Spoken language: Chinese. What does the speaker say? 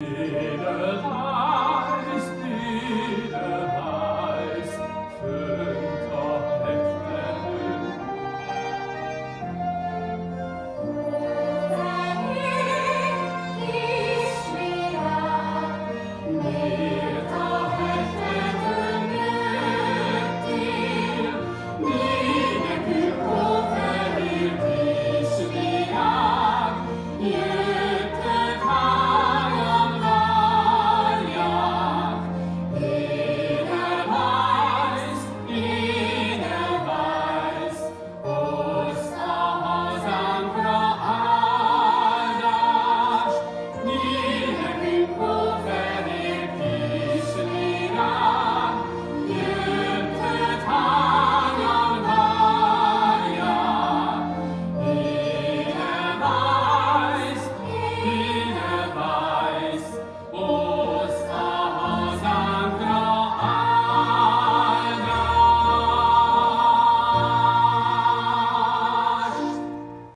你的